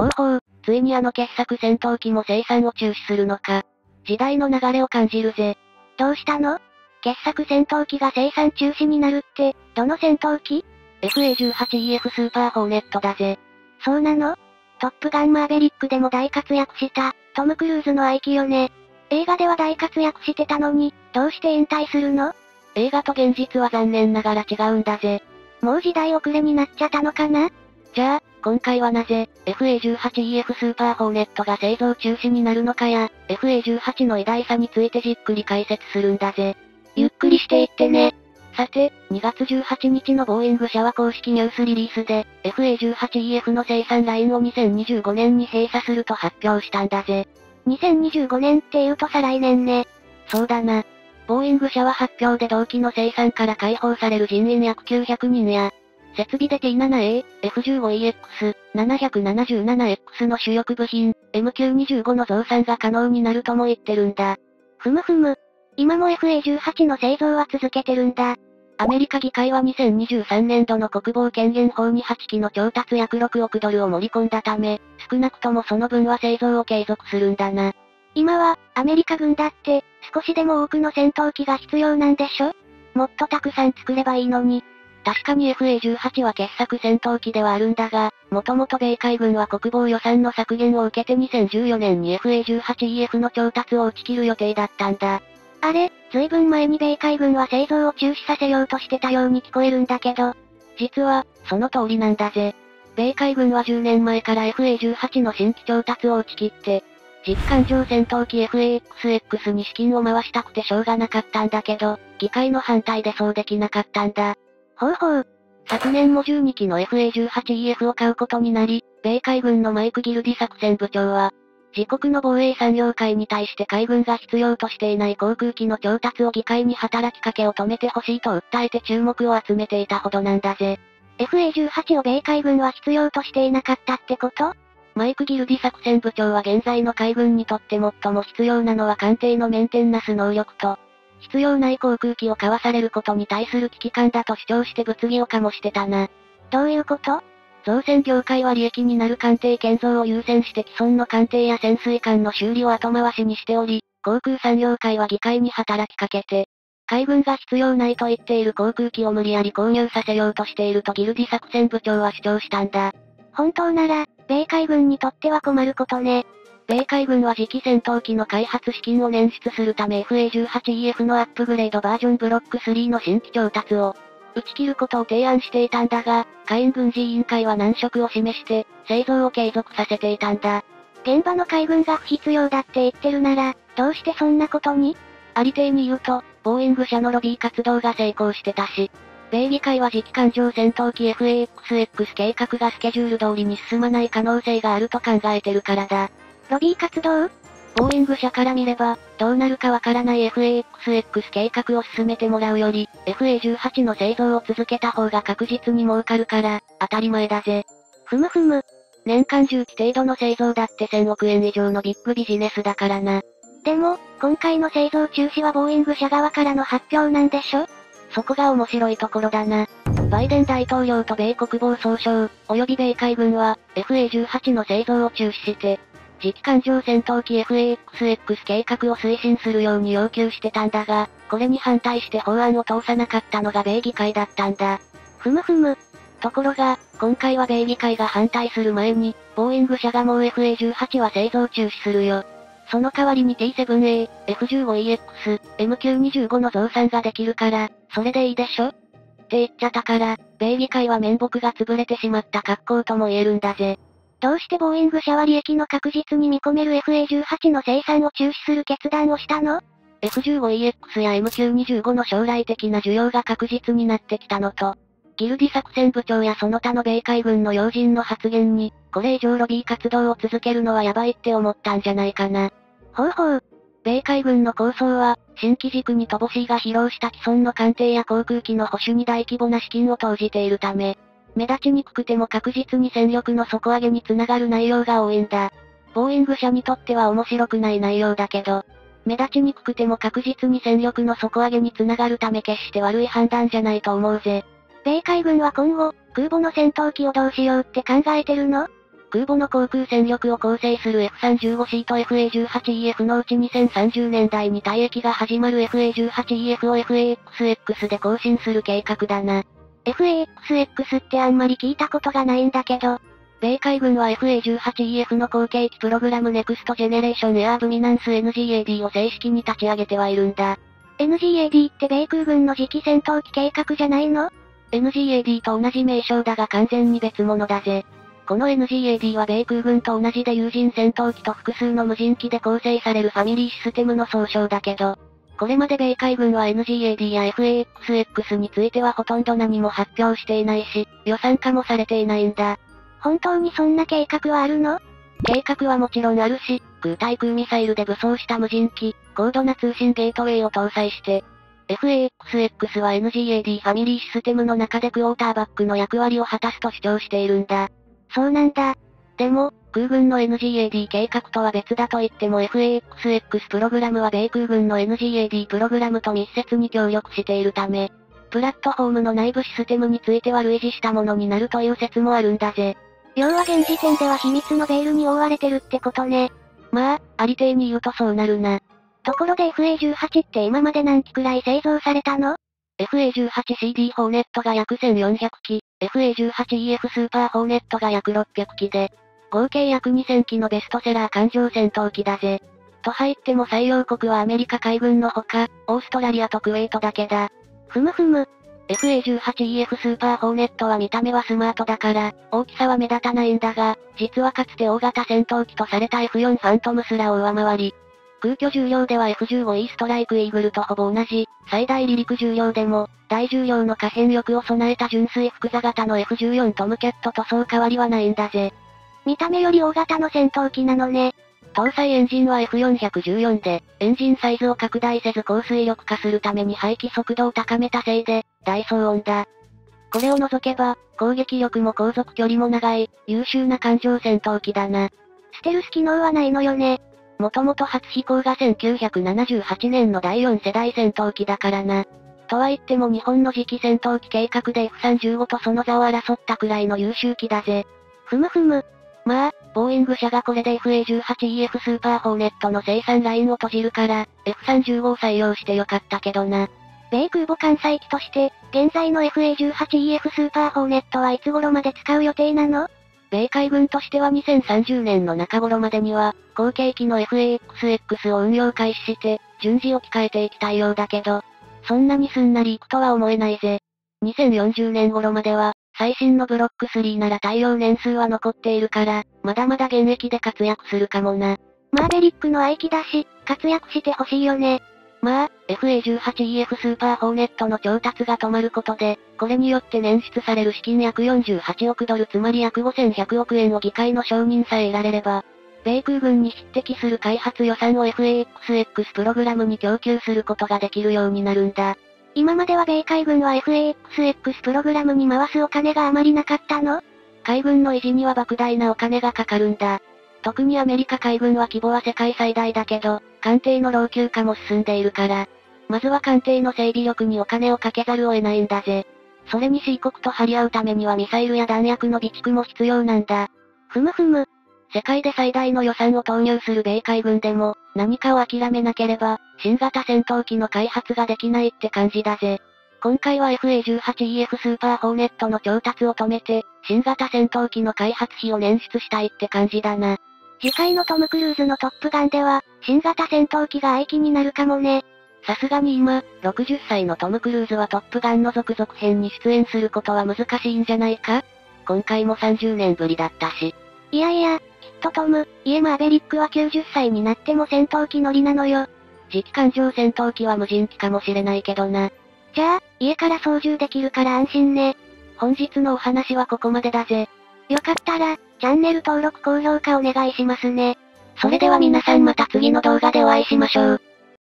ほうほう、ついにあの傑作戦闘機も生産を中止するのか。時代の流れを感じるぜ。どうしたの？傑作戦闘機が生産中止になるって、どの戦闘機 ?FA18EF スーパーホーネットだぜ。そうなの？トップガンマーベリックでも大活躍した、トム・クルーズの愛機よね。映画では大活躍してたのに、どうして引退するの？映画と現実は残念ながら違うんだぜ。もう時代遅れになっちゃったのかな？じゃあ、今回はなぜ、FA18EF スーパーホーネットが製造中止になるのかや、FA18 の偉大さについてじっくり解説するんだぜ。ゆっくりしていってね。さて、2月18日のボーイング社は公式ニュースリリースで、FA18EF の生産ラインを2025年に閉鎖すると発表したんだぜ。2025年って言うと再来年ね。そうだな。ボーイング社は発表で同期の生産から解放される人員約900人や、設備で T7A、F15EX、777X の主力部品、MQ25 の増産が可能になるとも言ってるんだ。ふむふむ。今も FA18 の製造は続けてるんだ。アメリカ議会は2023年度の国防権限法に8機の調達約6億ドルを盛り込んだため、少なくともその分は製造を継続するんだな。今は、アメリカ軍だって、少しでも多くの戦闘機が必要なんでしょ？もっとたくさん作ればいいのに。確かに FA18 は傑作戦闘機ではあるんだが、もともと米海軍は国防予算の削減を受けて2014年に FA18EF の調達を打ち切る予定だったんだ。あれ、ずいぶん前に米海軍は製造を中止させようとしてたように聞こえるんだけど。実は、その通りなんだぜ。米海軍は10年前から FA18 の新規調達を打ち切って、実艦上戦闘機 FAXX に資金を回したくてしょうがなかったんだけど、議会の反対でそうできなかったんだ。ほうほう。昨年も12機の FA18EF を買うことになり、米海軍のマイク・ギルディ作戦部長は、自国の防衛産業界に対して海軍が必要としていない航空機の調達を議会に働きかけを止めてほしいと訴えて注目を集めていたほどなんだぜ。FA18 を米海軍は必要としていなかったってこと？マイク・ギルディ作戦部長は現在の海軍にとって最も必要なのは艦艇のメンテンナス能力と、必要ない航空機を買わされることに対する危機感だと主張して物議を醸してたな。どういうこと？造船業界は利益になる艦艇建造を優先して既存の艦艇や潜水艦の修理を後回しにしており、航空産業界は議会に働きかけて、海軍が必要ないと言っている航空機を無理やり購入させようとしているとギルディ作戦部長は主張したんだ。本当なら、米海軍にとっては困ることね。米海軍は次期戦闘機の開発資金を捻出するため FA18EF のアップグレードバージョンブロック3の新規調達を打ち切ることを提案していたんだが、下院軍事委員会は難色を示して、製造を継続させていたんだ。現場の海軍が不必要だって言ってるなら、どうしてそんなことに？ありていに言うと、ボーイング社のロビー活動が成功してたし、米議会は次期艦上戦闘機 FAXX 計画がスケジュール通りに進まない可能性があると考えてるからだ。ロビー活動？ボーイング社から見れば、どうなるかわからない FAXX 計画を進めてもらうより、FA18 の製造を続けた方が確実に儲かるから、当たり前だぜ。ふむふむ。年間10機程度の製造だって1000億円以上のビッグビジネスだからな。でも、今回の製造中止はボーイング社側からの発表なんでしょ？そこが面白いところだな。バイデン大統領と米国防総省、及び米海軍は、FA18 の製造を中止して、次期艦上戦闘機 FAXX 計画を推進するように要求してたんだが、これに反対して法案を通さなかったのが米議会だったんだ。ふむふむ。ところが、今回は米議会が反対する前に、ボーイング社がもう FA18 は製造中止するよ。その代わりに T7A、F15EX、MQ25 の増産ができるから、それでいいでしょ？って言っちゃったから、米議会は面目が潰れてしまった格好とも言えるんだぜ。どうしてボーイング社は利益の確実に見込める FA18 の生産を中止する決断をしたの ?F15EX や MQ25 の将来的な需要が確実になってきたのと、ギルディ作戦部長やその他の米海軍の要人の発言に、これ以上ロビー活動を続けるのはやばいって思ったんじゃないかな。ほうほう。米海軍の構想は、新機軸に乏しいが披露した既存の艦艇や航空機の保守に大規模な資金を投じているため、目立ちにくくても確実に戦力の底上げにつながる内容が多いんだ。ボーイング社にとっては面白くない内容だけど、目立ちにくくても確実に戦力の底上げにつながるため決して悪い判断じゃないと思うぜ。米海軍は今後、空母の戦闘機をどうしようって考えてるの？空母の航空戦力を構成する F35C と FA18EF のうち2030年代に退役が始まる FA18EF を FAXX で更新する計画だな。F/A-XX ってあんまり聞いたことがないんだけど、米海軍は FA18EF の後継機プログラム Next Generation Air Dominance NGAD を正式に立ち上げてはいるんだ。NGAD って米空軍の次期戦闘機計画じゃないの ?NGAD と同じ名称だが完全に別物だぜ。この NGAD は米空軍と同じで有人戦闘機と複数の無人機で構成されるファミリーシステムの総称だけど、これまで米海軍は NGAD や FAXX についてはほとんど何も発表していないし、予算化もされていないんだ。本当にそんな計画はあるの？計画はもちろんあるし、空対空ミサイルで武装した無人機、高度な通信ゲートウェイを搭載して、FAXX は NGAD ファミリーシステムの中でクォーターバックの役割を果たすと主張しているんだ。そうなんだ。でも、空軍の NGAD 計画とは別だと言っても FAXX プログラムは米空軍の NGAD プログラムと密接に協力しているため、プラットフォームの内部システムについては類似したものになるという説もあるんだぜ。要は現時点では秘密のベールに覆われてるってことね。まあ、ありていに言うとそうなるな。ところで FA18 って今まで何機くらい製造されたの ?FA18CD ホーネットが約1400機、FA18EF スーパーホーネットが約600機で、合計約2000機のベストセラー艦上戦闘機だぜ。と入っても採用国はアメリカ海軍のほか、オーストラリアとクウェートだけだ。ふむふむ。FA18EF スーパーホーネットは見た目はスマートだから、大きさは目立たないんだが、実はかつて大型戦闘機とされた F4 ファントムすらを上回り、空虚重量では F15E ストライクイーグルとほぼ同じ、最大離陸重量でも、大重量の可変力を備えた純粋複座型の F14 トムキャットとそう変わりはないんだぜ。見た目より大型の戦闘機なのね。搭載エンジンは F414 で、エンジンサイズを拡大せず高水力化するために排気速度を高めたせいで、大騒音だ。これを除けば、攻撃力も航続距離も長い、優秀な艦上戦闘機だな。ステルス機能はないのよね。もともと初飛行が1978年の第4世代戦闘機だからな。とは言っても日本の次期戦闘機計画で F35 とその座を争ったくらいの優秀機だぜ。ふむふむ。まあ、ボーイング社がこれで FA18EF スーパーホーネットの生産ラインを閉じるから、F35 を採用してよかったけどな。米空母艦載機として、現在の FA18EF スーパーホーネットはいつ頃まで使う予定なの？米海軍としては2030年の中頃までには、後継機の FAXX を運用開始して、順次置き換えていきたいようだけど、そんなにすんなり行くとは思えないぜ。2040年頃までは、最新のブロック3なら対応年数は残っているから、まだまだ現役で活躍するかもな。マーベリックの愛機だし、活躍してほしいよね。まあ、FA18EF スーパーホーネットの調達が止まることで、これによって捻出される資金約48億ドルつまり約5100億円を議会の承認さえ得られれば、米空軍に匹敵する開発予算を FAXX プログラムに供給することができるようになるんだ。今までは米海軍は FAXX プログラムに回すお金があまりなかったの？海軍の維持には莫大なお金がかかるんだ。特にアメリカ海軍は規模は世界最大だけど、艦艇の老朽化も進んでいるから、まずは艦艇の整備力にお金をかけざるを得ないんだぜ。それに C 国と張り合うためにはミサイルや弾薬の備蓄も必要なんだ。ふむふむ。世界で最大の予算を投入する米海軍でも、何かを諦めなければ、新型戦闘機の開発ができないって感じだぜ。今回は FA18EF スーパーホーネットの調達を止めて、新型戦闘機の開発費を捻出したいって感じだな。次回のトム・クルーズのトップガンでは、新型戦闘機が愛機になるかもね。さすがに今、60歳のトム・クルーズはトップガンの続々編に出演することは難しいんじゃないか？今回も30年ぶりだったし。いやいや、とトム、イエマーベリックは90歳になっても戦闘機乗りなのよ。次期艦上戦闘機は無人機かもしれないけどな。じゃあ、家から操縦できるから安心ね。本日のお話はここまでだぜ。よかったら、チャンネル登録高評価お願いしますね。それでは皆さんまた次の動画でお会いしましょう。